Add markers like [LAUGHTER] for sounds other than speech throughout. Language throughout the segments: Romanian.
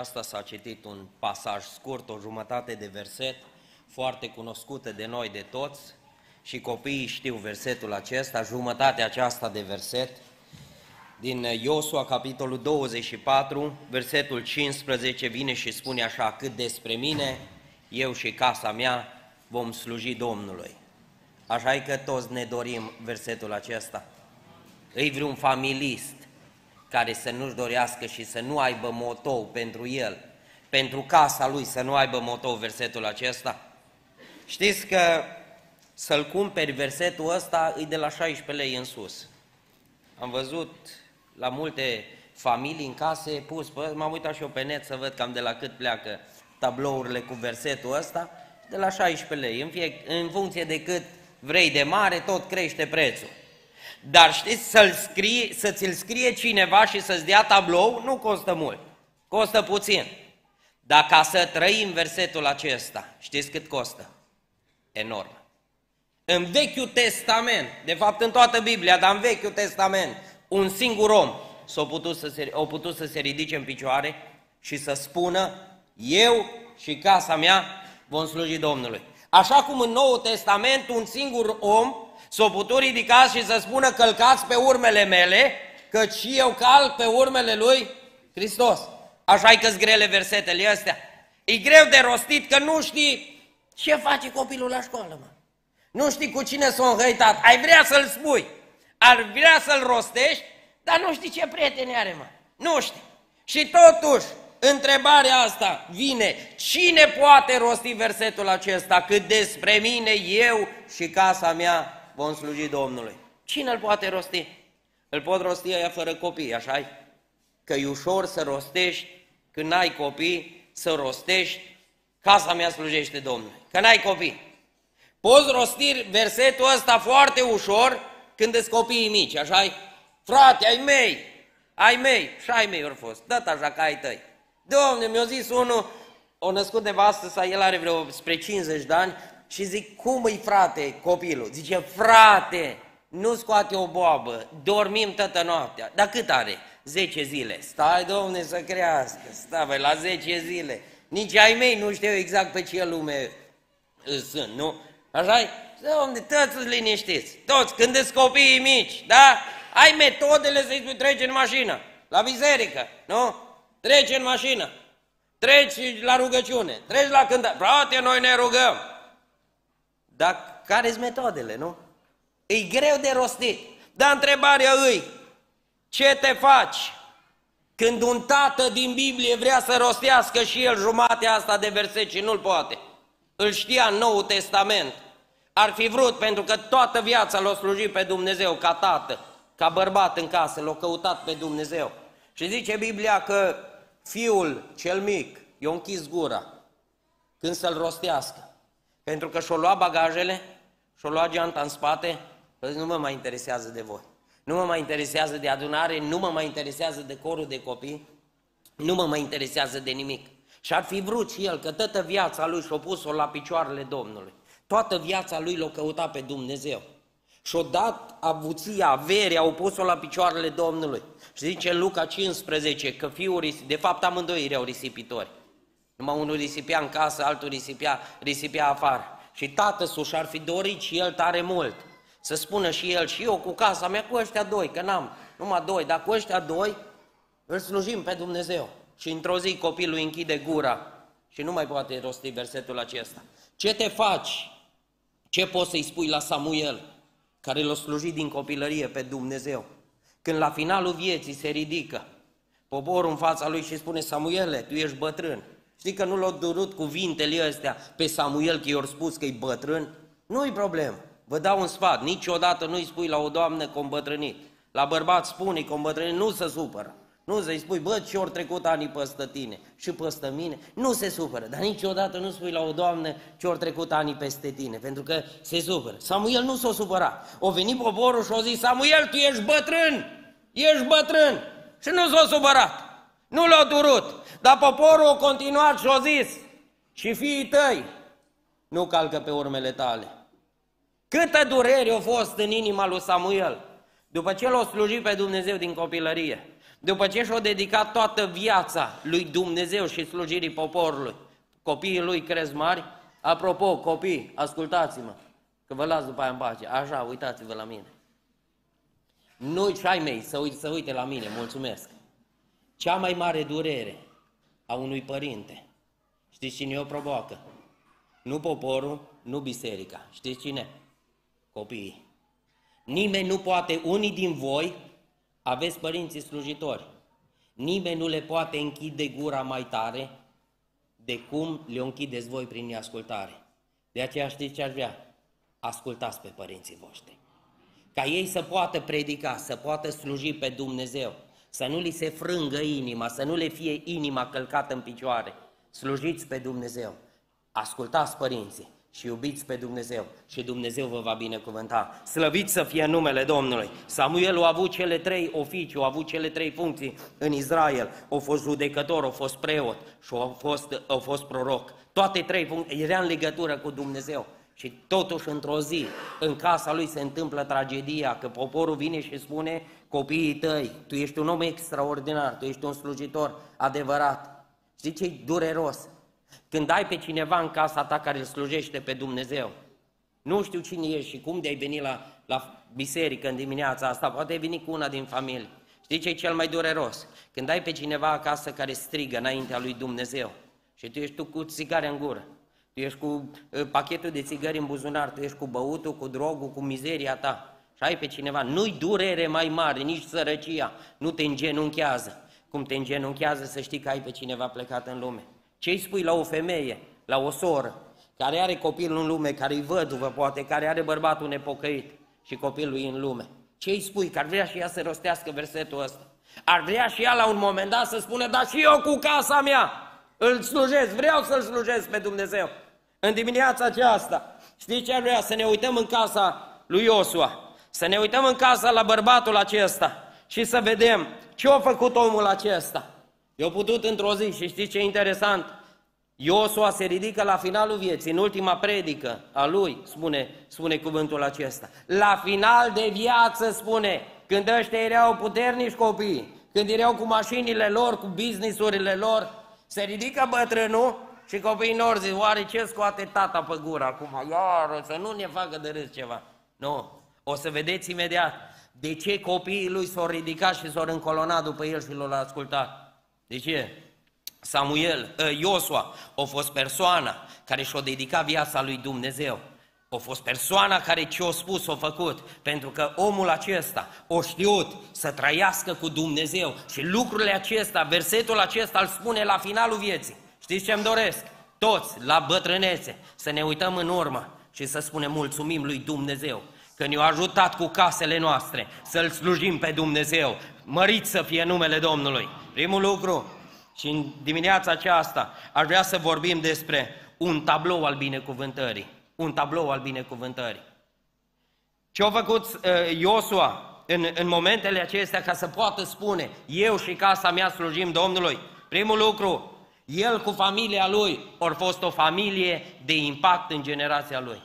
Asta s-a citit un pasaj scurt, o jumătate de verset, foarte cunoscută de noi, de toți, și copiii știu versetul acesta, jumătatea aceasta de verset, din Iosua, capitolul 24, versetul 15, vine și spune așa, cât despre mine, eu și casa mea vom sluji Domnului. Așa e că toți ne dorim versetul acesta. Îi vreun familist, care să nu-și dorească și să nu aibă motou pentru el, pentru casa lui să nu aibă motou versetul acesta? Știți că să-l cumperi versetul ăsta e de la 16 lei în sus. Am văzut la multe familii în case pus, m-am uitat și eu pe net să văd cam de la cât pleacă tablourile cu versetul ăsta, de la 16 lei. În, fie, în funcție de cât vrei de mare, tot crește prețul. Dar știți, să-l scrie, să ți-l scrie cineva și să-ți dea tablou, nu costă mult, costă puțin. Dar ca să trăim versetul acesta, știți cât costă? Enorm. În Vechiul Testament, de fapt în toată Biblia, dar în Vechiul Testament, un singur om s-a putut să se, a putut să se ridice în picioare și să spună, eu și casa mea vom sluji Domnului. Așa cum în Noul Testament un singur om s-o putut ridica și să spună călcați pe urmele mele, căci eu calc pe urmele lui Hristos. așa e că grele versetele astea. E greu de rostit că nu știi ce face copilul la școală, mă. Nu știi cu cine s-a înhăitat. Ai vrea să-l spui. Ar vrea să-l rostești, dar nu știi ce prieteni are, mă. Nu știi. Și totuși, întrebarea asta vine, cine poate rosti versetul acesta, cât despre mine, eu și casa mea vom sluji Domnului. Cine îl poate rosti? Îl pot rosti aia fără copii, așa -i? Că e ușor să rostești când ai copii, să rostești, casa mea slujește Domnului. Că n-ai copii. Poți rosti versetul ăsta foarte ușor când îți copiii mici, așa -i? Frate, ai mei, ai mei, și ai mei au fost, dă așa ca ai tăi. Domne, mi-a zis unul, o născut nevastă sa, el are vreo spre 50 de ani, și zic, cum îi frate copilul? Zice, frate, nu scoate o boabă, dormim toată noaptea. Dar cât are? 10 zile. Stai, domne, să crească, stai, la 10 zile. Nici ai mei nu știu exact pe ce lume sunt, nu? așa -i? Domne, toți liniștiți, toți, când sunt copiii mici, da? Ai metodele să-i spui, trece în mașină, la biserică, nu? Trece în mașină, treci la rugăciune, treci la cântare. Frate, noi ne rugăm. Dar care sunt metodele, nu? E greu de rostit. Dar întrebarea îi, ce te faci când un tată din Biblie vrea să rostească și el jumatea asta de verset și nu-l poate? Îl știa în Noul Testament. Ar fi vrut, pentru că toată viața l-a slujit pe Dumnezeu ca tată, ca bărbat în casă, l-a căutat pe Dumnezeu. Și zice Biblia că fiul cel mic i-a închis gura când să-l rostească. Pentru că și-o lua bagajele, și-o lua geanta în spate, nu mă mai interesează de voi. Nu mă mai interesează de adunare, nu mă mai interesează de corul de copii, nu mă mai interesează de nimic. Și ar fi vrut și el că toată viața lui și-o pus-o la picioarele Domnului. Toată viața lui l-o căuta pe Dumnezeu. Și-o dat avuția, averea, au pus-o la picioarele Domnului. Și zice în Luca 15 că fiul, de fapt amândoi erau risipitori. Numai unul risipea în casă, altul risipea, risipea afară. Și tatăl și-ar fi dorit și el tare mult să spună și el și eu cu casa mea cu ăștia doi, că n-am numai doi, dar cu ăștia doi îl slujim pe Dumnezeu. Și într-o zi copilul închide gura și nu mai poate rosti versetul acesta. Ce te faci? Ce poți să-i spui la Samuel, care l-a slujit din copilărie pe Dumnezeu? Când la finalul vieții se ridică poporul în fața lui și spune, Samuele, tu ești bătrân, Știi că nu l-au durut cuvintele astea pe Samuel că i-au spus că e bătrân? Nu-i problemă. Vă dau un sfat, niciodată nu-i spui la o doamnă că îmbătrânit. La bărbat spune că îmbătrânit, nu se supără. Nu să-i spui, bă, ce ori trecut ani peste tine și peste mine, nu se supără, dar niciodată nu spui la o doamnă ce ori trecut ani peste tine, pentru că se supără. Samuel nu s-a supărat. O venit poporul și a zis, Samuel, tu ești bătrân, ești bătrân. Și nu s-a supărat, nu l-a durut. Dar poporul a continuat și a zis, și fiii tăi nu calcă pe urmele tale. Câtă durere a fost în inima lui Samuel după ce l-a slujit pe Dumnezeu din copilărie. După ce și-a dedicat toată viața lui Dumnezeu și slujirii poporului, copiii lui cresc mari. Apropo, copii, ascultați-mă, că vă las după aia în pace. Așa, uitați-vă la mine. Nu și ai mei să, uite, să uite la mine, mulțumesc. Cea mai mare durere a unui părinte, știți cine o provoacă? Nu poporul, nu biserica. Știți cine? Copiii. Nimeni nu poate, unii din voi aveți părinții slujitori. Nimeni nu le poate închide gura mai tare de cum le închideți voi prin neascultare. De aceea știți ce aș vrea? Ascultați pe părinții voștri. Ca ei să poată predica, să poată sluji pe Dumnezeu, să nu li se frângă inima, să nu le fie inima călcată în picioare. Slujiți pe Dumnezeu. Ascultați părinții și iubiți pe Dumnezeu și Dumnezeu vă va binecuvânta. Slăviți să fie numele Domnului. Samuel a avut cele trei oficii, a avut cele trei funcții în Israel. A fost judecător, a fost preot și a fost, a fost proroc. Toate trei funcții era în legătură cu Dumnezeu. Și totuși într-o zi, în casa lui se întâmplă tragedia, că poporul vine și spune copiii tăi, tu ești un om extraordinar, tu ești un slujitor adevărat. Știi ce dureros? Când ai pe cineva în casa ta care îl slujește pe Dumnezeu, nu știu cine ești și cum de-ai venit la, la biserică în dimineața asta, poate ai venit cu una din familie. Știi ce e cel mai dureros? Când ai pe cineva acasă care strigă înaintea lui Dumnezeu și tu ești tu cu țigare în gură, tu ești cu uh, pachetul de țigări în buzunar, tu ești cu băutul, cu drogul, cu mizeria ta și ai pe cineva, nu-i durere mai mare, nici sărăcia, nu te îngenunchează. Cum te îngenunchează să știi că ai pe cineva plecat în lume. Ce îi spui la o femeie, la o soră, care are copil în lume, care îi văduvă poate, care are bărbatul nepocăit și copilul în lume? Ce îi spui? Că ar vrea și ea să rostească versetul ăsta. Ar vrea și ea la un moment dat să spună, dar și eu cu casa mea îl slujesc, vreau să-L slujesc pe Dumnezeu. În dimineața aceasta, știți ce ar vrea? Să ne uităm în casa lui Iosua, să ne uităm în casa la bărbatul acesta și să vedem ce a făcut omul acesta. Eu putut într-o zi și știți ce e interesant? Iosua se ridică la finalul vieții, în ultima predică a lui, spune, spune cuvântul acesta. La final de viață spune, când ăștia erau puternici copii, când erau cu mașinile lor, cu businessurile lor, se ridică bătrânul și copiii nor zic, oare ce scoate tata pe gură acum? Iar să nu ne facă de râs ceva. Nu, o să vedeți imediat de ce copiii lui s-au ridicat și s-au încolonat după el și l-au ascultat. De ce? Samuel, ă, Iosua, a fost persoana care și-a dedicat viața lui Dumnezeu. A fost persoana care ce-a spus, a făcut, pentru că omul acesta a știut să trăiască cu Dumnezeu și lucrurile acestea, versetul acesta îl spune la finalul vieții. Știți ce îmi doresc? Toți, la bătrânețe, să ne uităm în urmă și să spunem mulțumim lui Dumnezeu că ne-a ajutat cu casele noastre să-L slujim pe Dumnezeu. Mărit să fie numele Domnului. Primul lucru, și în dimineața aceasta aș vrea să vorbim despre un tablou al binecuvântării. Un tablou al binecuvântării. Ce a făcut uh, Iosua în, în momentele acestea ca să poată spune, eu și casa mea slujim Domnului? Primul lucru, el cu familia lui, ori fost o familie de impact în generația lui.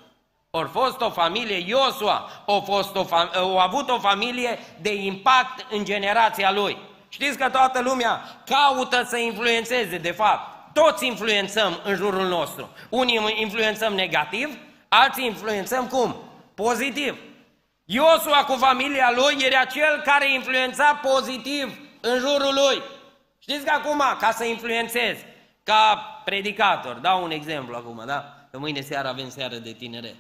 Ori fost o familie, Iosua, a, fost o fam- a avut o familie de impact în generația lui. Știți că toată lumea caută să influențeze, de fapt. Toți influențăm în jurul nostru. Unii influențăm negativ, alții influențăm cum? Pozitiv. Iosua cu familia lui era cel care influența pozitiv în jurul lui. Știți că acum, ca să influențezi, ca predicator, dau un exemplu acum, da? Că mâine seara avem seară de tineret.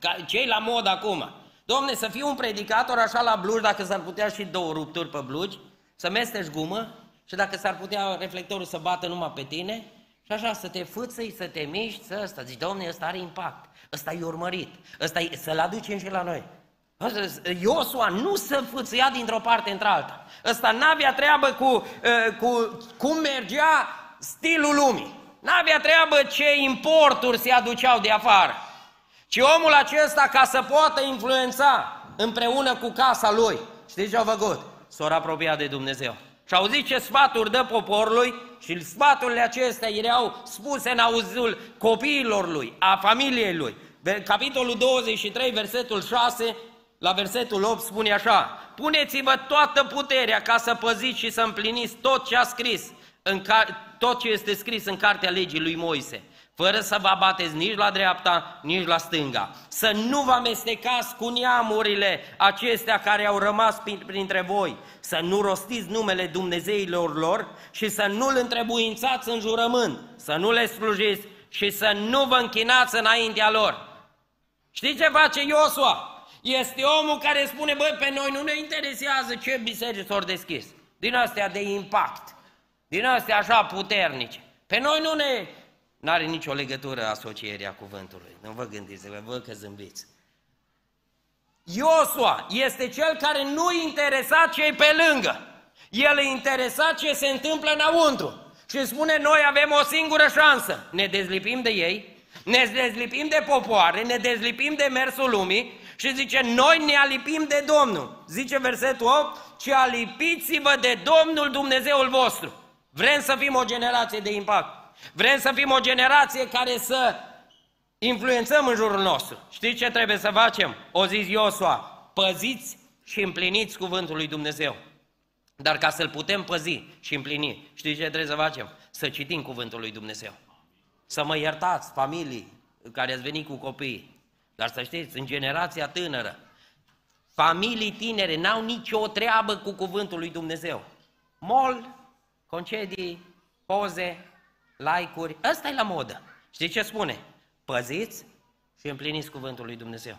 Ca cei la mod acum. Domne, să fiu un predicator așa la blugi, dacă s-ar putea și două rupturi pe blugi, să mestești gumă și dacă s-ar putea reflectorul să bată numai pe tine și așa să te fâțăi, să te miști, să ăsta. Zici, domne, ăsta are impact, ăsta e urmărit, ăsta e, să-l aducem și la noi. Iosua nu se fâțâia dintr-o parte într-alta. Ăsta n-avea treabă cu, cu cum mergea stilul lumii. N-avea treabă ce importuri se aduceau de afară. Ci omul acesta, ca să poată influența împreună cu casa lui, știți ce au făcut? s-au apropiat de Dumnezeu. Și au zis ce sfaturi dă poporului și sfaturile acestea erau spuse în auzul copiilor lui, a familiei lui. Capitolul 23, versetul 6, la versetul 8 spune așa, puneți-vă toată puterea ca să păziți și să împliniți tot ce a scris, în ca, tot ce este scris în cartea legii lui Moise, fără să vă abateți nici la dreapta, nici la stânga. Să nu vă amestecați cu neamurile acestea care au rămas printre voi, să nu rostiți numele Dumnezeilor lor și să nu-L întrebuințați în jurământ, să nu le slujiți și să nu vă închinați înaintea lor. Știți ce face Iosua? Este omul care spune, băi, pe noi nu ne interesează ce biserici s-au deschis. Din astea de impact, din astea așa puternice. Pe noi nu ne... N-are nicio legătură asocierea cuvântului. Nu vă gândiți, vă văd că zâmbiți. Iosua este cel care nu interesa cei pe lângă. El interesa ce se întâmplă înăuntru. Și spune, noi avem o singură șansă. Ne dezlipim de ei, ne dezlipim de popoare, ne dezlipim de mersul lumii și zice, noi ne alipim de Domnul. Zice versetul 8, ci alipiți-vă de Domnul Dumnezeul vostru. Vrem să fim o generație de impact. Vrem să fim o generație care să influențăm în jurul nostru. Știți ce trebuie să facem? O zis Iosua, păziți și împliniți cuvântul lui Dumnezeu. Dar ca să-l putem păzi și împlini, știți ce trebuie să facem? Să citim cuvântul lui Dumnezeu. Să mă iertați, familii care ați venit cu copiii. Dar să știți, în generația tânără, familii tinere n-au nicio treabă cu cuvântul lui Dumnezeu. Mol, concedii, poze, like-uri, ăsta e la modă. Știți ce spune? Păziți și împliniți cuvântul lui Dumnezeu.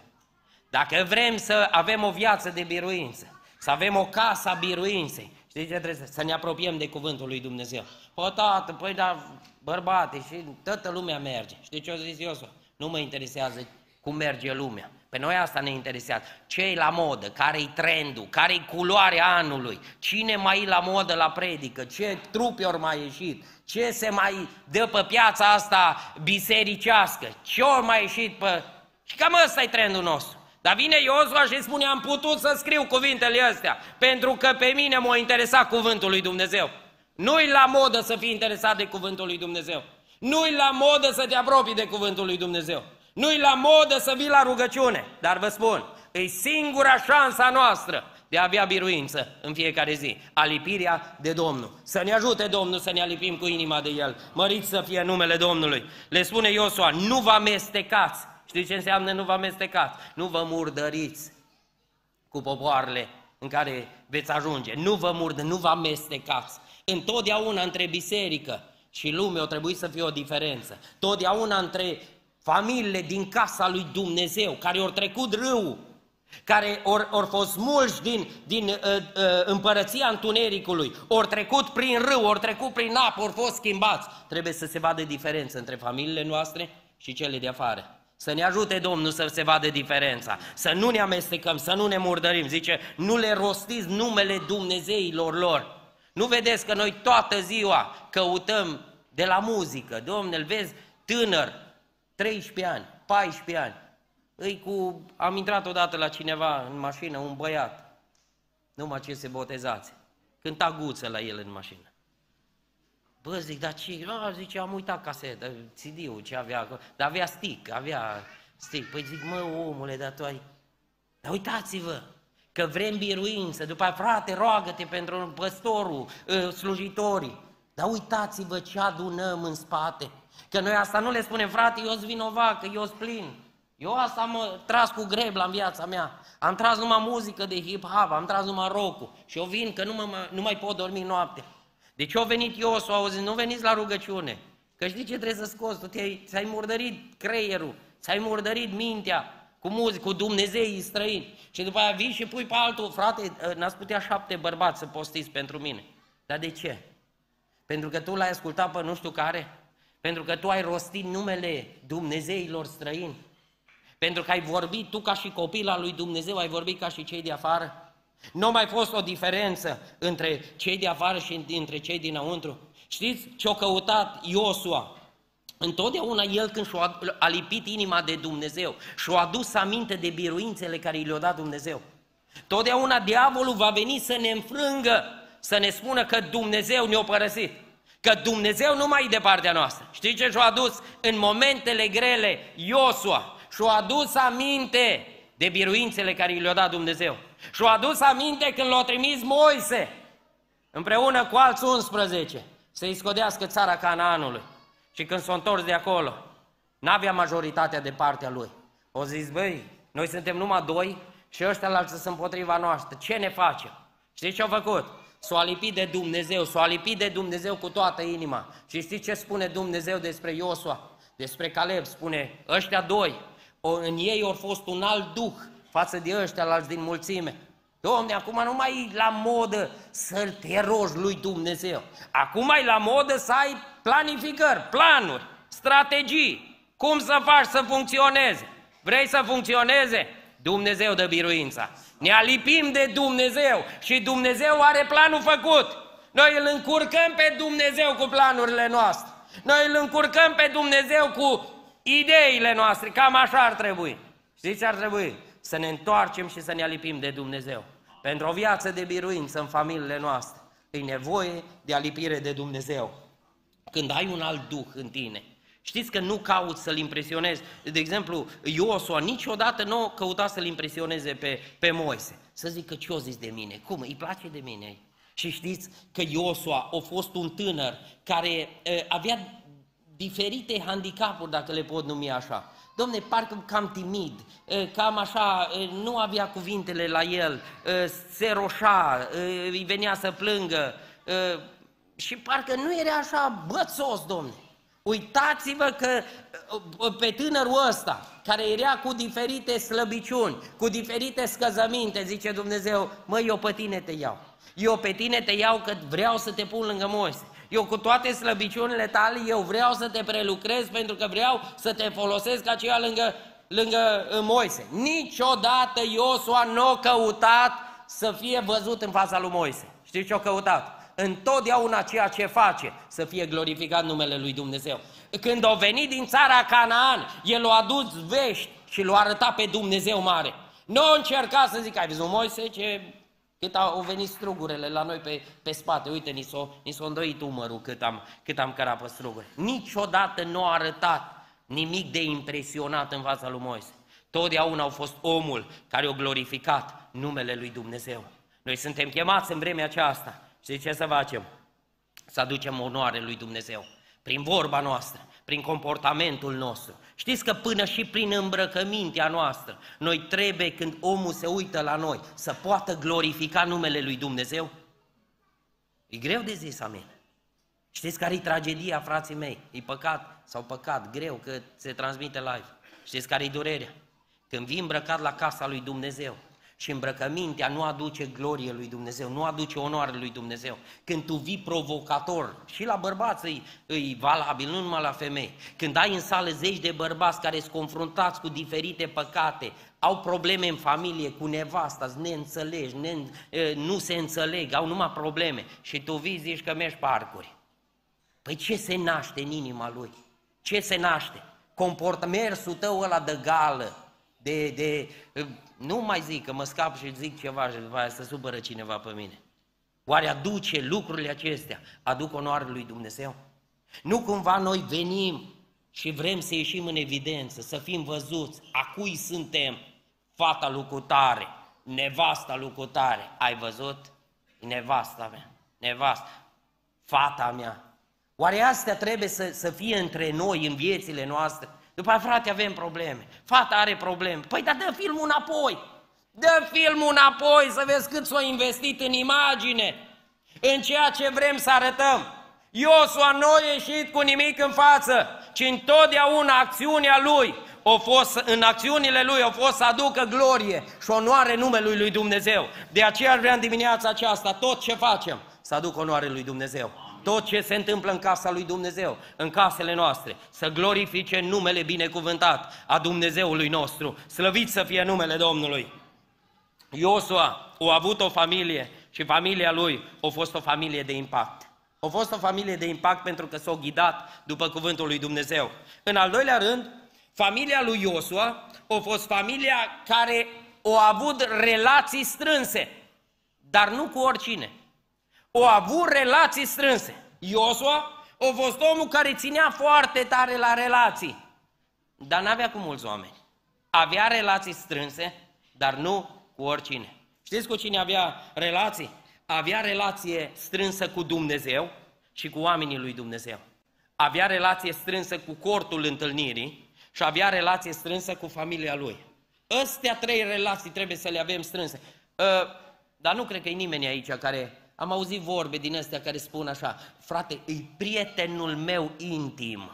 Dacă vrem să avem o viață de biruință, să avem o casă a biruinței, știți ce trebuie? Să ne apropiem de cuvântul lui Dumnezeu. Păi tată, păi da, bărbate și toată lumea merge. Știți ce a zis Iosua? Nu mă interesează cum merge lumea. Pe noi asta ne interesează. ce e la modă, care-i trendul, care-i culoarea anului, cine mai e la modă la predică, ce trupe ori mai ieșit, ce se mai dă pe piața asta bisericească, ce ori mai ieșit pe... Și cam ăsta e trendul nostru. Dar vine Iosua și spune, am putut să scriu cuvintele astea, pentru că pe mine m-a interesat cuvântul lui Dumnezeu. Nu-i la modă să fii interesat de cuvântul lui Dumnezeu. Nu-i la modă să te apropii de cuvântul lui Dumnezeu. Nu-i la modă să vii la rugăciune, dar vă spun, e singura șansa noastră de a avea biruință în fiecare zi, alipirea de Domnul. Să ne ajute Domnul să ne alipim cu inima de El. Măriți să fie numele Domnului. Le spune Iosua, nu vă amestecați. Știți ce înseamnă nu vă amestecați? Nu vă murdăriți cu popoarele în care veți ajunge. Nu vă murdă, nu vă amestecați. Întotdeauna între biserică și lume o trebuie să fie o diferență. Totdeauna între familiile din casa lui Dumnezeu, care au trecut râul, care au or fost mulți din, din uh, uh, împărăția întunericului, au trecut prin râu, au trecut prin apă, au fost schimbați. Trebuie să se vadă diferență între familiile noastre și cele de afară. Să ne ajute Domnul să se vadă diferența, să nu ne amestecăm, să nu ne murdărim. Zice, nu le rostiți numele Dumnezeilor lor. Nu vedeți că noi toată ziua căutăm de la muzică, Domnul, vezi, tânăr, 13 ani, 14 ani. Îi cu... Am intrat odată la cineva în mașină, un băiat, numai ce se botezați. Cânta guță la el în mașină. Bă, zic, dar ce? A, zice, am uitat casetă, CD-ul, ce avea acolo. Dar avea stick, avea stick. Păi zic, mă, omule, dar tu ai... Dar uitați-vă, că vrem biruință, după aia, frate, roagă-te pentru păstorul, ă, slujitorii. Dar uitați-vă ce adunăm în spate. Că noi asta nu le spunem, frate, eu sunt vinovat, că eu sunt plin. Eu asta am tras cu greb la viața mea. Am tras numai muzică de hip-hop, am tras numai rock Și eu vin că nu, mă, nu mai pot dormi noapte. Deci au venit eu să auzi, nu veniți la rugăciune. Că știi ce trebuie să scoți? Tu te-ai, ți-ai murdărit creierul, ți-ai murdărit mintea cu muzică, cu Dumnezei străini. Și după aia vii și pui pe altul, frate, n-ați putea șapte bărbați să postiți pentru mine. Dar de ce? Pentru că tu l-ai ascultat pe nu știu care? Pentru că tu ai rostit numele Dumnezeilor străini? Pentru că ai vorbit tu ca și copil al lui Dumnezeu, ai vorbit ca și cei de afară? Nu a mai fost o diferență între cei de afară și între cei dinăuntru? Știți ce-a căutat Iosua? Întotdeauna el când și-a alipit inima de Dumnezeu și-a adus aminte de biruințele care i le-a dat Dumnezeu. Totdeauna diavolul va veni să ne înfrângă, să ne spună că Dumnezeu ne-a părăsit. Că Dumnezeu nu mai e de partea noastră. Știți ce și-a adus în momentele grele Iosua? Și-a adus aminte de biruințele care i le-a dat Dumnezeu. Și-a adus aminte când l-a trimis Moise, împreună cu alți 11, să-i scodească țara Canaanului. Și când s-a întors de acolo, n-avea majoritatea de partea lui. O zis, băi, noi suntem numai doi și ăștia la sunt împotriva noastră. Ce ne facem? Știți ce au făcut? S-a lipit de Dumnezeu, s-a lipit de Dumnezeu cu toată inima. Și știți ce spune Dumnezeu despre Iosua? Despre Caleb spune, ăștia doi, în ei au fost un alt duh față de ăștia alți din mulțime. Domne, acum nu mai e la modă să te rogi lui Dumnezeu. Acum e la modă să ai planificări, planuri, strategii. Cum să faci să funcționeze? Vrei să funcționeze? Dumnezeu dă biruința. Ne alipim de Dumnezeu și Dumnezeu are planul făcut. Noi îl încurcăm pe Dumnezeu cu planurile noastre. Noi îl încurcăm pe Dumnezeu cu ideile noastre. Cam așa ar trebui. Știți ce ar trebui? Să ne întoarcem și să ne alipim de Dumnezeu. Pentru o viață de biruință în familiile noastre, e nevoie de alipire de Dumnezeu. Când ai un alt duh în tine, Știți că nu caut să-l impresionez. De exemplu, Iosua niciodată nu căuta să-l impresioneze pe, pe Moise. Să zică ce o zis de mine, cum, îi place de mine. Și știți că Iosua a fost un tânăr care e, avea diferite handicapuri, dacă le pot numi așa. Domne, parcă cam timid, cam așa, nu avea cuvintele la el, se roșa, îi venea să plângă și parcă nu era așa bățos, domne. Uitați-vă că pe tânărul ăsta, care era cu diferite slăbiciuni, cu diferite scăzăminte, zice Dumnezeu, măi, eu pe tine te iau. Eu pe tine te iau că vreau să te pun lângă Moise. Eu cu toate slăbiciunile tale, eu vreau să te prelucrez pentru că vreau să te folosesc ca aceea lângă, lângă uh, Moise. Niciodată Iosua nu a căutat să fie văzut în fața lui Moise. Știți ce a căutat? Întotdeauna ceea ce face să fie glorificat numele lui Dumnezeu. Când au venit din țara Canaan, el a adus vești și l-a arătat pe Dumnezeu mare. Nu a încercat să zic, ai văzut Moise ce cât au venit strugurele la noi pe, pe spate, uite, ni s-a, ni s-a îndoit umărul cât am, cât am cărat pe struguri. Niciodată nu a arătat nimic de impresionat în fața lui Moise. Totdeauna au fost omul care a glorificat numele lui Dumnezeu. Noi suntem chemați în vremea aceasta și ce să facem? Să aducem onoare lui Dumnezeu. Prin vorba noastră, prin comportamentul nostru. Știți că până și prin îmbrăcămintea noastră, noi trebuie, când omul se uită la noi, să poată glorifica numele lui Dumnezeu? E greu de zis, amin. Știți care e tragedia, frații mei? E păcat sau păcat, greu, că se transmite live. Știți care e durerea? Când vii îmbrăcat la casa lui Dumnezeu, și îmbrăcămintea nu aduce glorie lui Dumnezeu, nu aduce onoare lui Dumnezeu. Când tu vii provocator, și la bărbați îi, îi valabil, nu numai la femei, când ai în sală zeci de bărbați care sunt confruntați cu diferite păcate, au probleme în familie cu nevasta, neînțelegi, ne, nu se înțeleg, au numai probleme și tu vii zici că mergi parcuri. Păi ce se naște în inima lui? Ce se naște? Comportă mersul tău ăla de gală, de, de nu mai zic că mă scap și zic ceva și după aia să supără cineva pe mine. Oare aduce lucrurile acestea, aduc onoare lui Dumnezeu? Nu cumva noi venim și vrem să ieșim în evidență, să fim văzuți, a cui suntem fata lucutare, nevasta lucutare. Ai văzut? Nevasta mea, nevasta, fata mea. Oare astea trebuie să, să fie între noi în viețile noastre? După aia, frate, avem probleme. Fata are probleme. Păi, dar dă filmul înapoi. Dă filmul înapoi să vezi cât s-a investit în imagine, în ceea ce vrem să arătăm. Iosua nu a ieșit cu nimic în față, ci întotdeauna acțiunea lui o fost, în acțiunile lui au fost să aducă glorie și onoare numelui lui Dumnezeu. De aceea vreau în dimineața aceasta, tot ce facem, să aducă onoare lui Dumnezeu tot ce se întâmplă în casa lui Dumnezeu, în casele noastre, să glorifice numele binecuvântat a Dumnezeului nostru. Slăvit să fie numele Domnului. Iosua a avut o familie și familia lui a fost o familie de impact. A fost o familie de impact pentru că s-a ghidat după cuvântul lui Dumnezeu. În al doilea rând, familia lui Iosua a fost familia care a avut relații strânse, dar nu cu oricine o avut relații strânse. Iosua a fost omul care ținea foarte tare la relații, dar n-avea cu mulți oameni. Avea relații strânse, dar nu cu oricine. Știți cu cine avea relații? Avea relație strânsă cu Dumnezeu și cu oamenii lui Dumnezeu. Avea relație strânsă cu cortul întâlnirii și avea relație strânsă cu familia lui. Astea trei relații trebuie să le avem strânse. Uh, dar nu cred că e nimeni aici care... Am auzit vorbe din astea care spun așa, frate, e prietenul meu intim.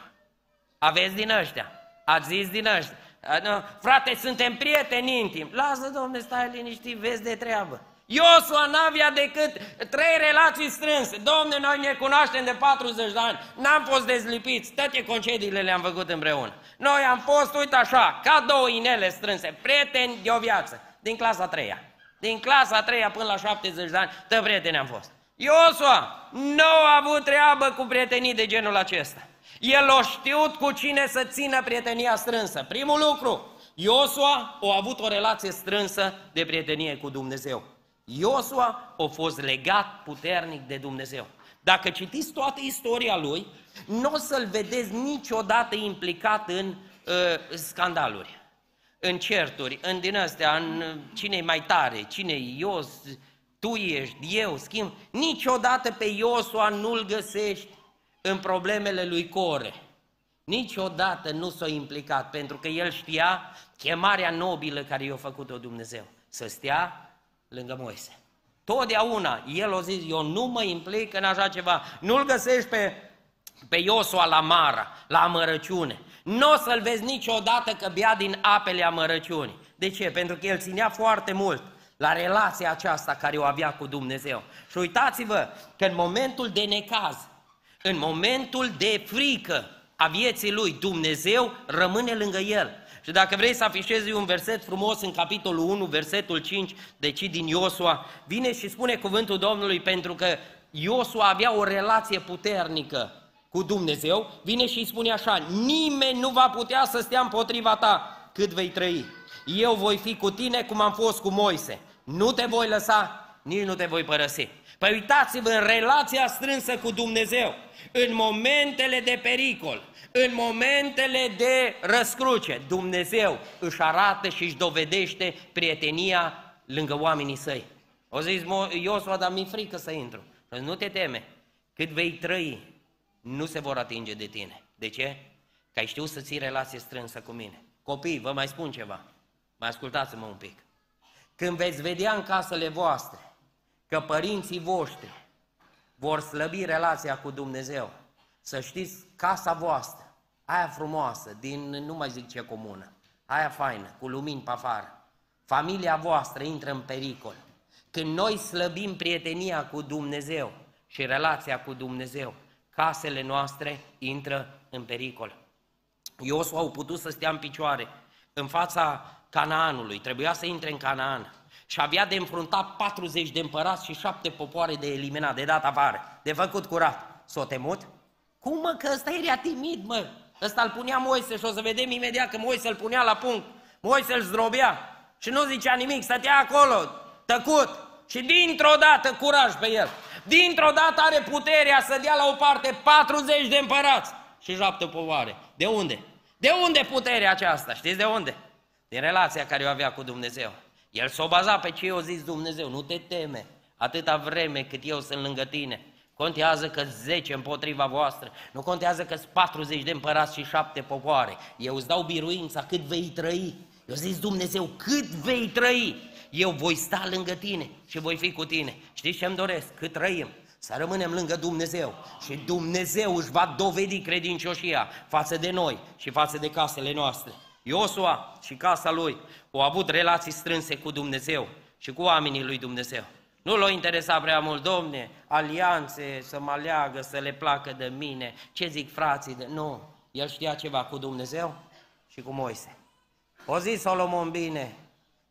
Aveți din ăștia? Ați zis din ăștia? Nu, frate, suntem prieteni intim. Lasă, domne, stai liniștit, vezi de treabă. Iosua n-avea decât trei relații strânse. Domne, noi ne cunoaștem de 40 de ani, n-am fost dezlipiți, toate concediile le-am făcut împreună. Noi am fost, uite așa, ca două inele strânse, prieteni de o viață, din clasa 3 -a. Din clasa a treia până la 70 de ani, tă prieteni am fost. Iosua nu a avut treabă cu prietenii de genul acesta. El a știut cu cine să țină prietenia strânsă. Primul lucru, Iosua a avut o relație strânsă de prietenie cu Dumnezeu. Iosua a fost legat puternic de Dumnezeu. Dacă citiți toată istoria lui, nu o să-l vedeți niciodată implicat în uh, scandaluri în certuri, în din astea, în cine e mai tare, cine e Ios, tu ești, eu, schimb. Niciodată pe Iosua nu-l găsești în problemele lui Core. Niciodată nu s-a implicat, pentru că el știa chemarea nobilă care i-a făcut-o Dumnezeu, să stea lângă Moise. Totdeauna el a zis, eu nu mă implic în așa ceva. Nu-l găsești pe, pe Iosua la Mara, la amărăciune. Nu o să-l vezi niciodată că bea din apele amărăciunii. De ce? Pentru că el ținea foarte mult la relația aceasta care o avea cu Dumnezeu. Și uitați-vă că în momentul de necaz, în momentul de frică a vieții lui, Dumnezeu rămâne lângă el. Și dacă vrei să afișezi un verset frumos în capitolul 1, versetul 5, deci din Iosua, vine și spune cuvântul Domnului pentru că Iosua avea o relație puternică cu Dumnezeu, vine și îi spune așa, nimeni nu va putea să stea împotriva ta cât vei trăi. Eu voi fi cu tine cum am fost cu Moise. Nu te voi lăsa, nici nu te voi părăsi. Păi uitați-vă în relația strânsă cu Dumnezeu, în momentele de pericol, în momentele de răscruce, Dumnezeu își arată și își dovedește prietenia lângă oamenii săi. O zis Iosua, dar mi-e frică să intru. Nu te teme, cât vei trăi, nu se vor atinge de tine. De ce? Că ai știut să ții relație strânsă cu mine. Copii, vă mai spun ceva. Mai ascultați-mă un pic. Când veți vedea în casele voastre că părinții voștri vor slăbi relația cu Dumnezeu, să știți, casa voastră, aia frumoasă, din nu mai zic ce comună, aia faină, cu lumini pe afară, familia voastră intră în pericol. Când noi slăbim prietenia cu Dumnezeu și relația cu Dumnezeu, casele noastre intră în pericol. Iosu au putut să stea în picioare în fața Canaanului, trebuia să intre în Canaan și avea de înfruntat 40 de împărați și șapte popoare de eliminat, de dat afară, de făcut curat. S-o temut? Cum mă, că ăsta era timid, mă? Ăsta îl punea Moise și o să vedem imediat că Moise îl punea la punct. Moise îl zdrobea și nu zicea nimic, stătea acolo, tăcut și dintr-o dată curaj pe el. Dintr-o dată are puterea să dea la o parte 40 de împărați și șapte povoare. De unde? De unde puterea aceasta? Știți de unde? Din relația care o avea cu Dumnezeu. El s-o baza pe ce i-a zis Dumnezeu. Nu te teme atâta vreme cât eu sunt lângă tine. Contează că 10 împotriva voastră, nu contează că 40 de împărați și șapte popoare. Eu îți dau biruința cât vei trăi. Eu zis Dumnezeu, cât vei trăi eu voi sta lângă tine și voi fi cu tine. Știți ce îmi doresc? Cât trăim, să rămânem lângă Dumnezeu și Dumnezeu își va dovedi credincioșia față de noi și față de casele noastre. Iosua și casa lui au avut relații strânse cu Dumnezeu și cu oamenii lui Dumnezeu. Nu l-a interesat prea mult, domne, alianțe, să mă aleagă, să le placă de mine, ce zic frații de... Nu, el știa ceva cu Dumnezeu și cu Moise. O zis Solomon bine,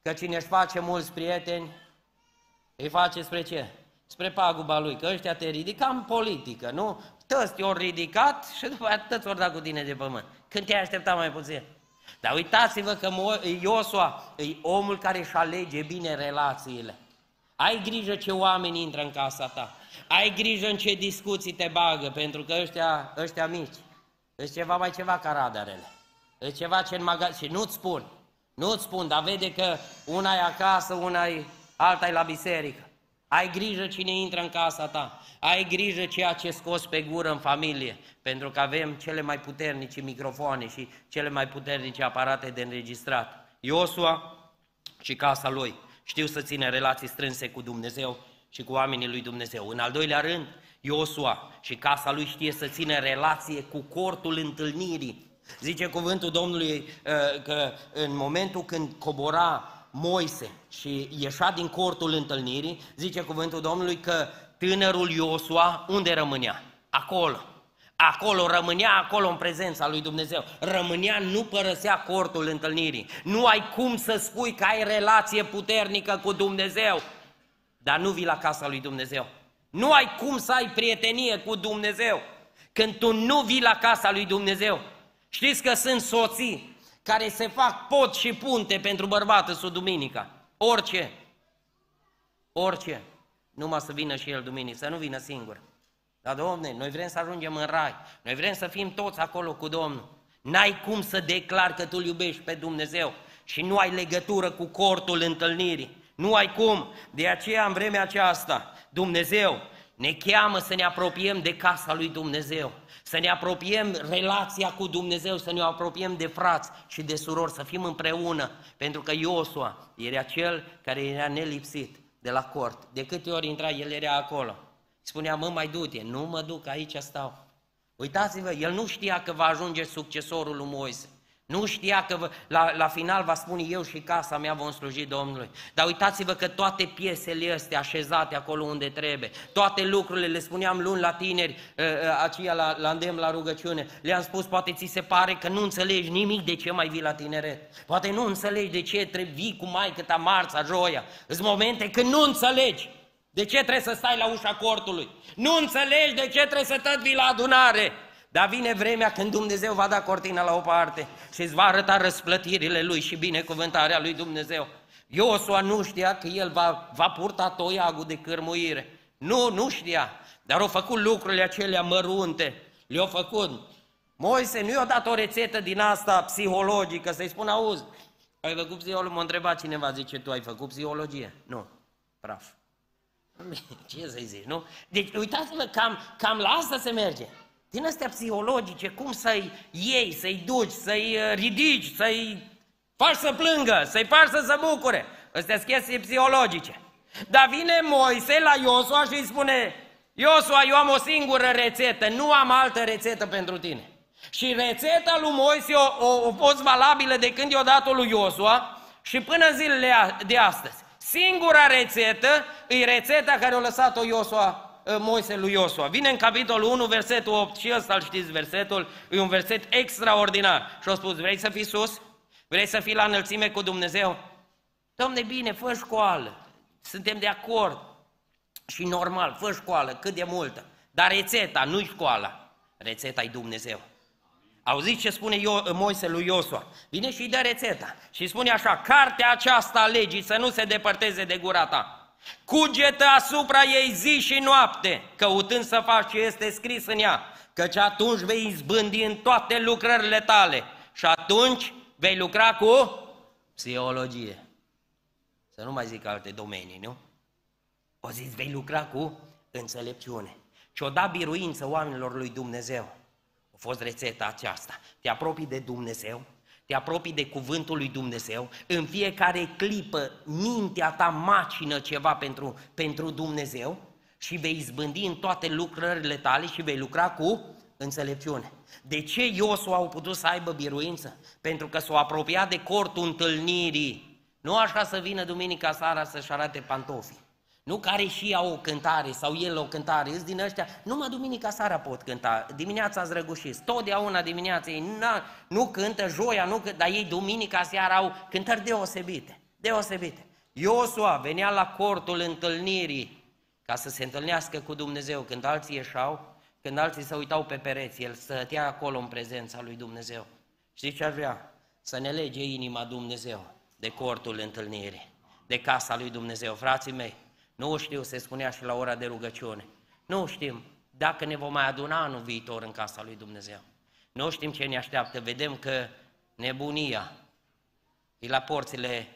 Că cine își face mulți prieteni, îi face spre ce? Spre paguba lui, că ăștia te ridică în politică, nu? Tăți te-au ridicat și după aceea tăți ori dat cu tine de pământ. Când te-ai așteptat mai puțin? Dar uitați-vă că Iosua e omul care își alege bine relațiile. Ai grijă ce oameni intră în casa ta. Ai grijă în ce discuții te bagă, pentru că ăștia, ăștia mici, e ceva mai ceva ca radarele. E ceva ce în magazin, și nu-ți spun, Nu îți spun, dar vede că una e acasă, una e alta e la biserică. Ai grijă cine intră în casa ta. Ai grijă ceea ce scos pe gură în familie, pentru că avem cele mai puternice microfoane și cele mai puternice aparate de înregistrat. Iosua și casa lui știu să țină relații strânse cu Dumnezeu și cu oamenii lui Dumnezeu. În al doilea rând, Iosua și casa lui știe să țină relație cu cortul întâlnirii. Zice cuvântul Domnului uh, că în momentul când cobora Moise și ieșea din cortul întâlnirii, zice cuvântul Domnului că tânărul Iosua unde rămânea? Acolo. Acolo rămânea, acolo în prezența lui Dumnezeu. Rămânea, nu părăsea cortul întâlnirii. Nu ai cum să spui că ai relație puternică cu Dumnezeu, dar nu vii la casa lui Dumnezeu. Nu ai cum să ai prietenie cu Dumnezeu când tu nu vii la casa lui Dumnezeu. Știți că sunt soții care se fac pot și punte pentru bărbatul sub duminica. Orice. Orice. Numai să vină și el duminică, să nu vină singur. Dar, Domne, noi vrem să ajungem în rai. Noi vrem să fim toți acolo cu Domnul. N-ai cum să declari că tu îl iubești pe Dumnezeu și nu ai legătură cu cortul întâlnirii. Nu ai cum. De aceea, în vremea aceasta, Dumnezeu ne cheamă să ne apropiem de casa lui Dumnezeu, să ne apropiem relația cu Dumnezeu, să ne apropiem de frați și de surori, să fim împreună, pentru că Iosua era cel care era nelipsit de la cort. De câte ori intra, el era acolo. Spunea, mă, mai du-te, nu mă duc, aici stau. Uitați-vă, el nu știa că va ajunge succesorul lui Moise. Nu știa că la, la final va spune eu și casa mea vom sluji Domnului. Dar uitați-vă că toate piesele astea așezate acolo unde trebuie, toate lucrurile, le spuneam luni la tineri, ă, ă, aceia la, la îndemn la rugăciune, le-am spus, poate ți se pare că nu înțelegi nimic de ce mai vii la tineret. Poate nu înțelegi de ce trebuie vii cu maică ta marța, joia. Sunt momente când nu înțelegi. De ce trebuie să stai la ușa cortului? Nu înțelegi de ce trebuie să tot vii la adunare. Dar vine vremea când Dumnezeu va da cortina la o parte și îți va arăta răsplătirile Lui și binecuvântarea Lui Dumnezeu. Iosua nu știa că el va, va purta toiagul de cârmuire. Nu, nu știa. Dar au făcut lucrurile acelea mărunte. Le-au făcut. Moise nu i-a dat o rețetă din asta psihologică, să-i spun, auzi, ai făcut psihologie? M-a întrebat cineva, zice, tu ai făcut psihologie? Nu, praf. [LAUGHS] Ce să-i zici, nu? Deci uitați-vă, cam, cam la asta se merge din astea psihologice, cum să-i iei, să-i duci, să-i uh, ridici, să-i faci să plângă, să-i faci să se bucure. Astea sunt chestii psihologice. Dar vine Moise la Iosua și îi spune, Iosua, eu am o singură rețetă, nu am altă rețetă pentru tine. Și rețeta lui Moise o, o, o fost valabilă de când i-a dat lui Iosua și până în zilele de astăzi. Singura rețetă e rețeta care a lăsat-o Iosua Uh, Moise lui Iosua. Vine în capitolul 1, versetul 8 și ăsta îl știți versetul, e un verset extraordinar. Și a spus, vrei să fii sus? Vrei să fii la înălțime cu Dumnezeu? Domne, bine, fă școală. Suntem de acord. Și normal, fă școală, cât de multă. Dar rețeta, nu-i școala. Rețeta e Dumnezeu. Auziți ce spune Moise lui Iosua? Vine și îi dă rețeta. Și spune așa, cartea aceasta a legii să nu se depărteze de gura ta Cugetă asupra ei zi și noapte, căutând să faci ce este scris în ea, căci atunci vei izbândi în toate lucrările tale și atunci vei lucra cu psihologie. Să nu mai zic alte domenii, nu? O zis, vei lucra cu înțelepciune. Și o da biruință oamenilor lui Dumnezeu. A fost rețeta aceasta. Te apropii de Dumnezeu, te apropii de cuvântul lui Dumnezeu, în fiecare clipă mintea ta macină ceva pentru, pentru Dumnezeu și vei izbândi în toate lucrările tale și vei lucra cu înțelepciune. De ce Iosua au putut să aibă biruință? Pentru că s-au apropiat de cortul întâlnirii. Nu așa să vină duminica seara să-și arate pantofii. Nu care și au o cântare sau el o cântare, îți din ăștia, numai duminica seara pot cânta, dimineața îți răgușiți, totdeauna dimineața ei nu cântă, joia nu cântă, dar ei duminica seara au cântări deosebite, deosebite. Iosua venea la cortul întâlnirii ca să se întâlnească cu Dumnezeu, când alții ieșau, când alții se uitau pe pereți, el stătea acolo în prezența lui Dumnezeu. Știți ce ar vrea? Să ne lege inima Dumnezeu de cortul întâlnirii, de casa lui Dumnezeu. Frații mei, nu știu, se spunea și la ora de rugăciune. Nu știm dacă ne vom mai aduna anul viitor în casa lui Dumnezeu. Nu știm ce ne așteaptă. Vedem că nebunia e la porțile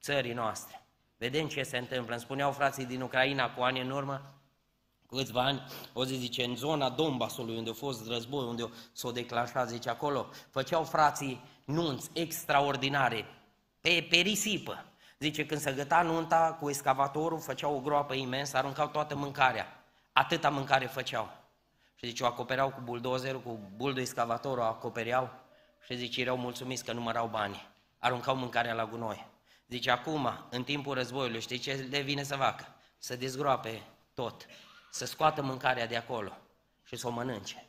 țării noastre. Vedem ce se întâmplă. Îmi spuneau frații din Ucraina cu ani în urmă, cu câțiva ani, o zi zice, în zona Donbasului, unde a fost război, unde s-o declanșat, zice, acolo, făceau frații nunți extraordinare, pe, pe risipă. Zice, când se găta nunta cu excavatorul, făceau o groapă imensă, aruncau toată mâncarea. Atâta mâncare făceau. Și zice, o acopereau cu buldozerul, cu buldul excavatorul, o acopereau. Și zice, erau mulțumiți că numărau bani. Aruncau mâncarea la gunoi. Zice, acum, în timpul războiului, știi ce le vine să facă? Să dezgroape tot, să scoată mâncarea de acolo și să o mănânce.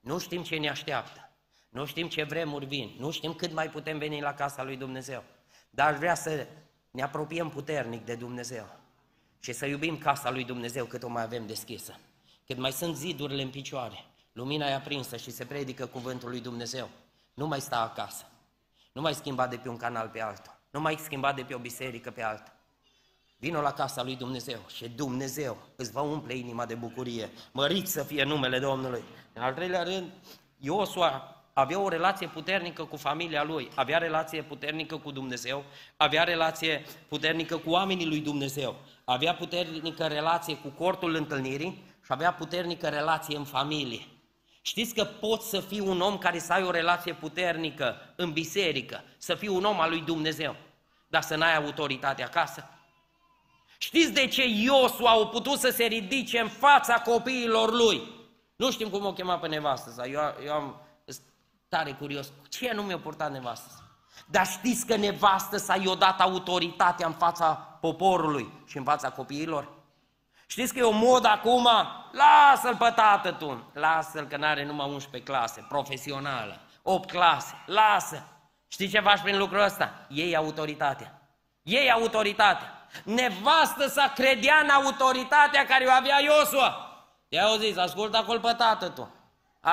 Nu știm ce ne așteaptă, nu știm ce vremuri vin, nu știm cât mai putem veni la casa lui Dumnezeu. Dar aș vrea să ne apropiem puternic de Dumnezeu și să iubim casa lui Dumnezeu cât o mai avem deschisă. Cât mai sunt zidurile în picioare, lumina e aprinsă și se predică cuvântul lui Dumnezeu. Nu mai sta acasă, nu mai schimba de pe un canal pe altul. Nu mai schimba de pe o biserică pe alta. Vino la casa lui Dumnezeu și Dumnezeu îți va umple inima de bucurie. Mărit să fie numele Domnului. În al treilea rând, Iosua avea o relație puternică cu familia lui, avea relație puternică cu Dumnezeu, avea relație puternică cu oamenii lui Dumnezeu, avea puternică relație cu cortul întâlnirii și avea puternică relație în familie. Știți că poți să fii un om care să ai o relație puternică în biserică, să fii un om al lui Dumnezeu, dar să n-ai autoritate acasă? Știți de ce Iosua a putut să se ridice în fața copiilor lui? Nu știm cum o chema pe nevastă sa, eu, eu am tare curios. Ce nu mi-a purtat nevastă sa? Dar știți că nevastă sa i-a dat autoritatea în fața poporului și în fața copiilor? Știți că e o modă acum? Lasă-l pe tată tu, lasă-l că n-are numai 11 clase, profesională, 8 clase, lasă. Știi ce faci prin lucrul ăsta? Ei autoritatea. Ei autoritatea. Nevastă să credea în autoritatea care o avea Iosua. I-au zis, ascultă acolo pe tată tu.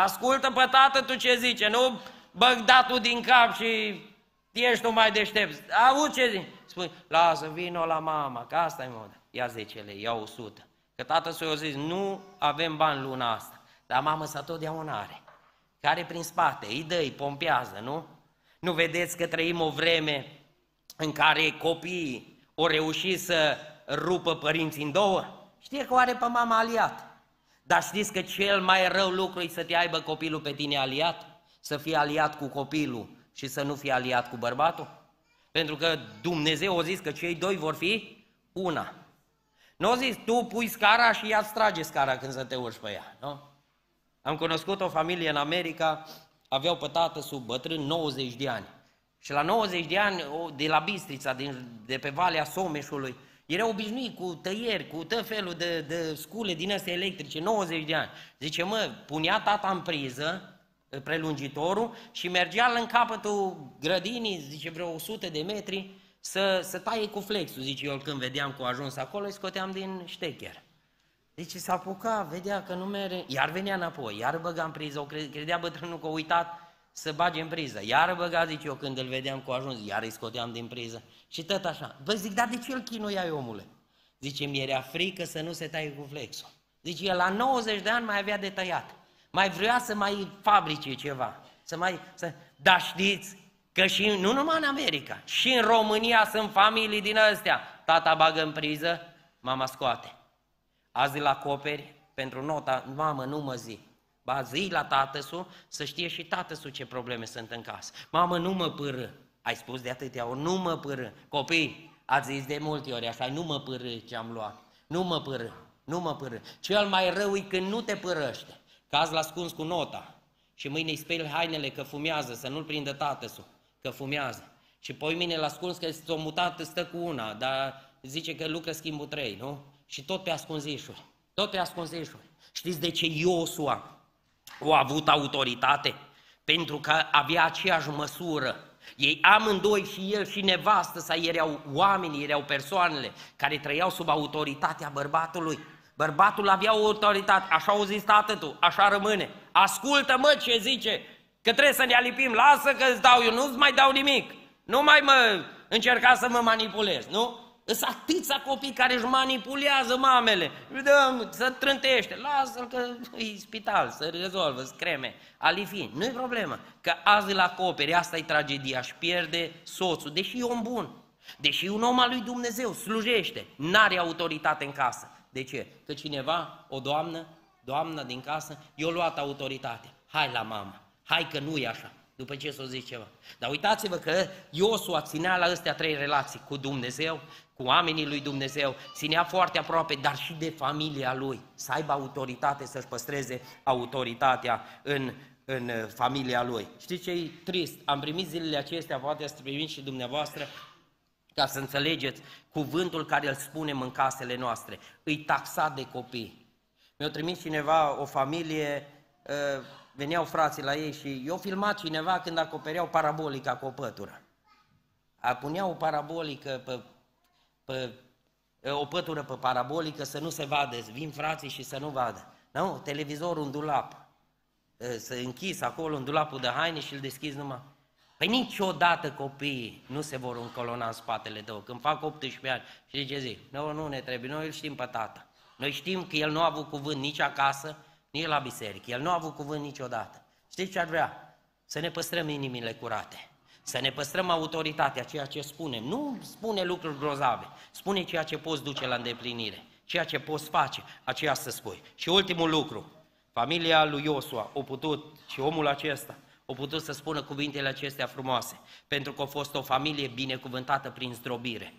Ascultă pe tată tu ce zice, nu băgdatul din cap și ești tu mai deștept. Auzi ce zice? Spune, lasă, vino la mama, că asta e modă ia 10 lei, ia 100. Că tatăl său ți-a zis, nu avem bani luna asta, dar mamă să totdeauna are. Care prin spate, îi dă, îi pompează, nu? Nu vedeți că trăim o vreme în care copiii au reușit să rupă părinții în două? Știe că o are pe mama aliat. Dar știți că cel mai rău lucru e să te aibă copilul pe tine aliat? Să fie aliat cu copilul și să nu fie aliat cu bărbatul? Pentru că Dumnezeu a zis că cei doi vor fi una. Nu au zis, tu pui scara și ea trage scara când să te urci pe ea, nu? Am cunoscut o familie în America, aveau pe tată sub bătrân 90 de ani. Și la 90 de ani, de la Bistrița, din, de pe Valea Someșului, era obișnuit cu tăieri, cu tot felul de, de scule din astea electrice, 90 de ani. Zice, mă, punea tata în priză, prelungitorul, și mergea în capătul grădinii, zice, vreo 100 de metri, să, să taie cu flexul, zice eu, când vedeam că a ajuns acolo, îi scoteam din ștecher. Deci s-a apucat, vedea că nu mere, iar venea înapoi, iar băga în priză, o credea bătrânul că a uitat să bage în priză, iar băga, zice eu, când îl vedeam cu ajuns, iar îi scoteam din priză și tot așa. Vă zic, dar de ce îl chinuiai omule? Zice, mi era frică să nu se taie cu flexul. Zice, el la 90 de ani mai avea de tăiat. Mai vrea să mai fabrice ceva. Să mai, să... Dar știți, Că și nu numai în America, și în România sunt familii din astea. Tata bagă în priză, mama scoate. Azi la coperi, pentru nota, mamă, nu mă zi. Ba zi la tatăsu, să știe și tatăsu ce probleme sunt în casă. Mamă, nu mă pâră. Ai spus de atâtea ori, nu mă pâră. Copii, ați zis de multe ori așa, nu mă pâră ce am luat. Nu mă pâră, nu mă pâră. Cel mai rău e când nu te părăște. Că azi l ascuns cu nota și mâine îi speli hainele că fumează, să nu-l prindă tatăsu că fumează. Și poi mine l-a ascuns că s-a mutat, stă cu una, dar zice că lucră schimbul trei, nu? Și tot pe ascunzișuri. Tot pe ascunzișuri. Știți de ce Iosua a avut autoritate? Pentru că avea aceeași măsură. Ei amândoi și el și nevastă sa erau oamenii, erau persoanele care trăiau sub autoritatea bărbatului. Bărbatul avea o autoritate, așa au zis tatătul, așa rămâne. Ascultă mă ce zice Că trebuie să ne alipim, lasă că îți dau eu, nu-ți mai dau nimic. Nu mai mă încerca să mă manipulez, nu? Sunt atâția copii care își manipulează mamele. Dăm, să trântește, lasă-l că e spital, să rezolvă, să creme. Alifi, nu e problemă. Că azi îl acoperi, asta e tragedia, își pierde soțul, deși e om bun. Deși un om al lui Dumnezeu slujește, n-are autoritate în casă. De ce? Că cineva, o doamnă, doamna din casă, i-a luat autoritate. Hai la mamă, hai că nu e așa după ce s-o zice ceva. Dar uitați-vă că Iosua ținea la astea trei relații, cu Dumnezeu, cu oamenii lui Dumnezeu, ținea foarte aproape, dar și de familia lui, să aibă autoritate, să-și păstreze autoritatea în, în uh, familia lui. Știți ce e trist? Am primit zilele acestea, poate să primit și dumneavoastră, ca să înțelegeți cuvântul care îl spunem în casele noastre. Îi taxat de copii. Mi-a trimis cineva o familie, uh, veneau frații la ei și eu filmat cineva când acopereau parabolica cu o pătură. Puneau o parabolică pe, pe, o pătură pe parabolică să nu se vadă, vin frații și să nu vadă. Nu, televizorul în dulap. Să închis acolo în dulapul de haine și îl deschizi numai. Păi niciodată copiii nu se vor încolona în spatele tău. Când fac 18 ani și ce zic, nu, nu ne trebuie, noi îl știm pe tata. Noi știm că el nu a avut cuvânt nici acasă, nici la biserică. El nu a avut cuvânt niciodată. Știți ce ar vrea? Să ne păstrăm inimile curate. Să ne păstrăm autoritatea, ceea ce spunem. Nu spune lucruri grozave. Spune ceea ce poți duce la îndeplinire. Ceea ce poți face, aceea să spui. Și ultimul lucru. Familia lui Iosua a putut, și omul acesta, a putut să spună cuvintele acestea frumoase. Pentru că a fost o familie binecuvântată prin zdrobire.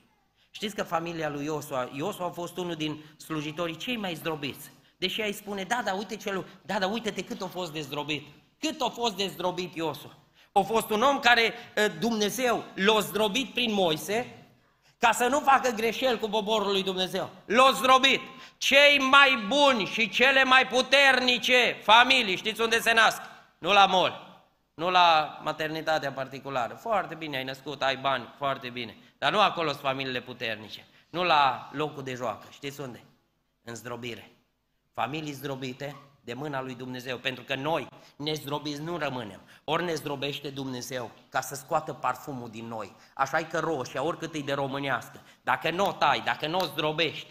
Știți că familia lui Iosua, Iosua a fost unul din slujitorii cei mai zdrobiți. Deși ai spune, da, da, uite celul, da, da, uite-te cât a fost dezdrobit. Cât a fost dezdrobit Iosu. A fost un om care Dumnezeu l-a zdrobit prin Moise, ca să nu facă greșeli cu poporul lui Dumnezeu. L-a zdrobit. Cei mai buni și cele mai puternice familii, știți unde se nasc? Nu la mol, nu la maternitatea particulară. Foarte bine ai născut, ai bani, foarte bine. Dar nu acolo sunt familiile puternice. Nu la locul de joacă. Știți unde? În zdrobire familii zdrobite de mâna lui Dumnezeu, pentru că noi nezdrobiți nu rămânem. Ori ne zdrobește Dumnezeu ca să scoată parfumul din noi. Așa e că roșia, oricât e de românească, dacă nu o tai, dacă nu o zdrobești,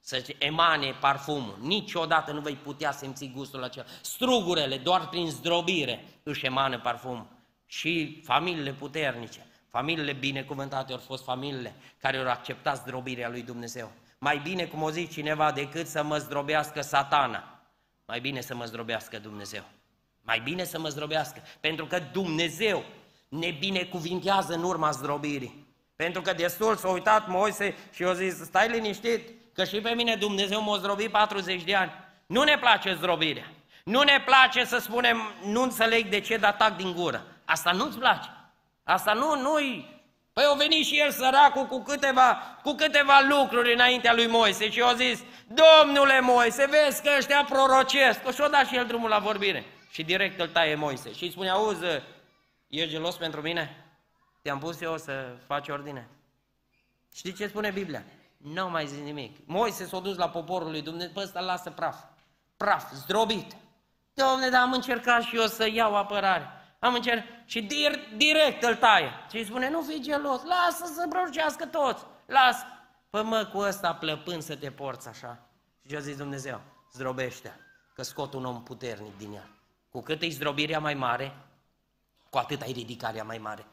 să emane parfumul. Niciodată nu vei putea simți gustul acela. Strugurele, doar prin zdrobire, își emană parfumul. Și familiile puternice, familiile binecuvântate au fost familiile care au acceptat zdrobirea lui Dumnezeu. Mai bine, cum o zice cineva, decât să mă zdrobească satana. Mai bine să mă zdrobească Dumnezeu. Mai bine să mă zdrobească. Pentru că Dumnezeu ne binecuvintează în urma zdrobirii. Pentru că destul s-a uitat Moise și a zis, stai liniștit, că și pe mine Dumnezeu m-a zdrobit 40 de ani. Nu ne place zdrobirea. Nu ne place să spunem, nu înțeleg de ce, dar tac din gură. Asta nu-ți place. Asta nu, nu-i Păi au venit și el săracul cu câteva, cu câteva lucruri înaintea lui Moise și au zis, Domnule Moise, vezi că ăștia prorocesc. Și-o dat și el drumul la vorbire. Și direct îl taie Moise și îi spune, auzi, ești gelos pentru mine? Te-am pus eu să faci ordine. Știi ce spune Biblia? Nu mai zis nimic. Moise s-a dus la poporul lui Dumnezeu, pe ăsta lasă praf. Praf, zdrobit. Domne, dar am încercat și eu să iau apărare. Am încercat și dir, direct îl taie. Și îi spune, nu fi gelos, lasă să prăbucească toți, lasă. Păi mă, cu ăsta plăpând să te porți așa. Și ce a zis Dumnezeu? Zdrobește că scot un om puternic din ea. Cu cât e zdrobirea mai mare, cu atât ai ridicarea mai mare.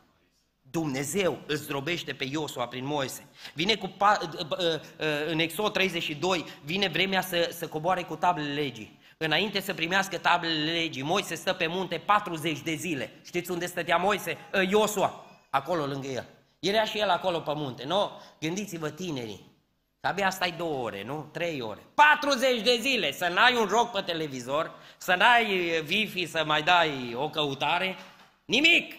Dumnezeu îl zdrobește pe Iosua prin Moise. Vine cu, în Exod 32, vine vremea să, să coboare cu tablele legii. Înainte să primească tablele legii, Moise stă pe munte 40 de zile. Știți unde stătea Moise? Ă, Iosua, acolo lângă el. Era și el acolo pe munte, nu? Gândiți-vă tinerii, că abia stai două ore, nu? Trei ore. 40 de zile, să n-ai un joc pe televizor, să n-ai wifi să mai dai o căutare, nimic.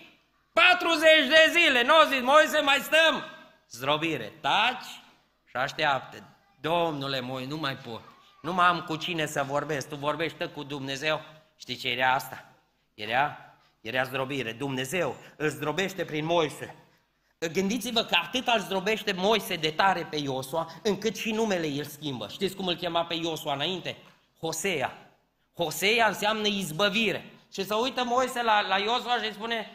40 de zile, nu zis, Moise, mai stăm. Zdrobire, taci și așteaptă. Domnule Moise, nu mai pot. Nu mai am cu cine să vorbesc, tu vorbești cu Dumnezeu. Știi ce era asta? Era, era zdrobire. Dumnezeu îl zdrobește prin Moise. Gândiți-vă că atât îl zdrobește Moise de tare pe Iosua, încât și numele îl schimbă. Știți cum îl chema pe Iosua înainte? Hosea. Hosea înseamnă izbăvire. Și să uită Moise la, la Iosua și îi spune,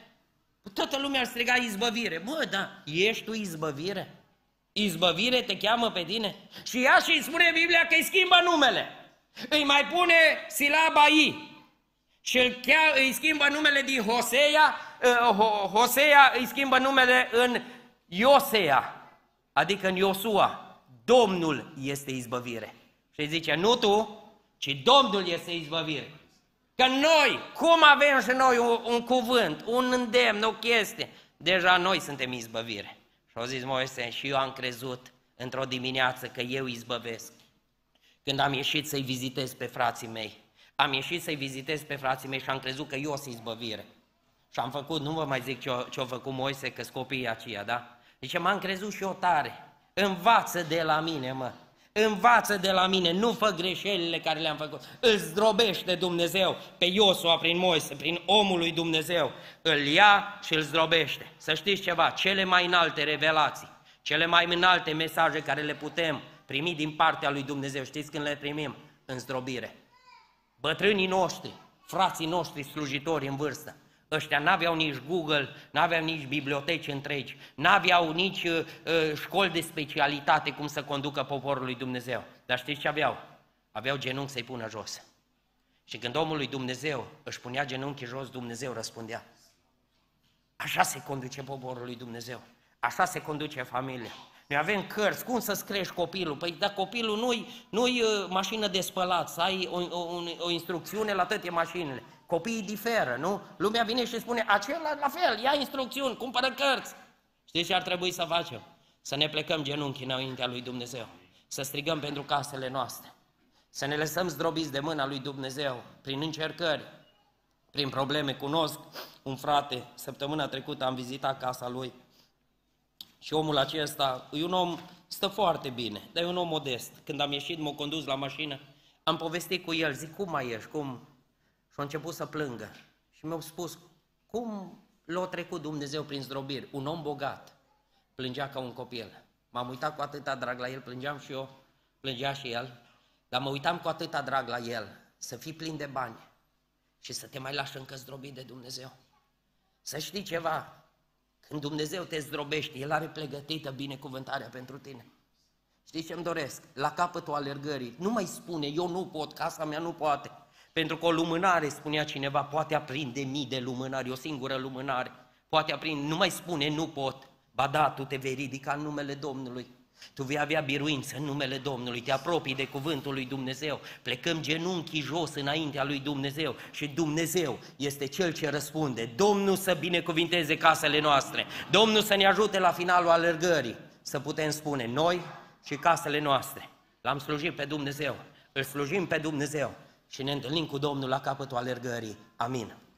toată lumea îl striga izbăvire. Bă, da, ești tu izbăvire? Izbăvire te cheamă pe tine? Și ea și spune Biblia că îi schimbă numele. Îi mai pune silaba I. Și îl, chea, îi schimbă numele din Hosea, uh, Hosea îi schimbă numele în Iosea, adică în Iosua. Domnul este izbăvire. Și zice, nu tu, ci Domnul este izbăvire. Că noi, cum avem și noi un, un cuvânt, un îndemn, o chestie, deja noi suntem izbăvire. Și au zis Moise, și eu am crezut într-o dimineață că eu izbăvesc. Când am ieșit să-i vizitez pe frații mei, am ieșit să-i vizitez pe frații mei și am crezut că eu sunt izbăvire. Și am făcut, nu vă mai zic ce-a, ce făcut Moise, că copiii aceia, da? Deci m-am crezut și eu tare. Învață de la mine, mă. Învață de la mine, nu fă greșelile care le-am făcut. Îl zdrobește Dumnezeu pe Iosua prin Moise, prin omul lui Dumnezeu. Îl ia și îl zdrobește. Să știți ceva, cele mai înalte revelații, cele mai înalte mesaje care le putem primi din partea lui Dumnezeu, știți când le primim? În zdrobire. Bătrânii noștri, frații noștri slujitori în vârstă, Ăștia n-aveau nici Google, n-aveau nici biblioteci întregi, n-aveau nici uh, uh, școli de specialitate cum să conducă poporul lui Dumnezeu. Dar știți ce aveau? Aveau genunchi să-i pună jos. Și când omul lui Dumnezeu își punea genunchii jos, Dumnezeu răspundea. Așa se conduce poporul lui Dumnezeu. Așa se conduce familia. Noi avem cărți, cum să-ți crești copilul? Păi dacă copilul nu-i, nu-i uh, mașină de spălat, să ai o, o, o instrucțiune la toate mașinile. Copiii diferă, nu? Lumea vine și spune, acela la fel, ia instrucțiuni, cumpără cărți. Știți ce ar trebui să facem? Să ne plecăm genunchi înaintea lui Dumnezeu, să strigăm pentru casele noastre, să ne lăsăm zdrobiți de mâna lui Dumnezeu prin încercări, prin probleme. Cunosc un frate, săptămâna trecută am vizitat casa lui și omul acesta e un om, stă foarte bine, dar e un om modest. Când am ieșit, m-a condus la mașină, am povestit cu el, zic, cum mai ești, cum, a început să plângă. Și mi-au spus, cum l-a trecut Dumnezeu prin zdrobiri? Un om bogat plângea ca un copil. M-am uitat cu atâta drag la el, plângeam și eu, plângea și el, dar mă uitam cu atâta drag la el, să fii plin de bani și să te mai lași încă zdrobit de Dumnezeu. Să știi ceva, când Dumnezeu te zdrobește, El are pregătită binecuvântarea pentru tine. Știi ce îmi doresc? La capătul alergării, nu mai spune, eu nu pot, casa mea nu poate. Pentru că o lumânare, spunea cineva, poate aprinde mii de lumânări, o singură lumânare. Poate aprinde, nu mai spune, nu pot. Ba da, tu te vei ridica în numele Domnului. Tu vei avea biruință în numele Domnului, te apropii de cuvântul lui Dumnezeu, plecăm genunchii jos înaintea lui Dumnezeu și Dumnezeu este Cel ce răspunde. Domnul să binecuvinteze casele noastre, Domnul să ne ajute la finalul alergării, să putem spune noi și casele noastre. L-am slujit pe Dumnezeu, îl slujim pe Dumnezeu și ne întâlnim cu Domnul la capătul alergării. Amin.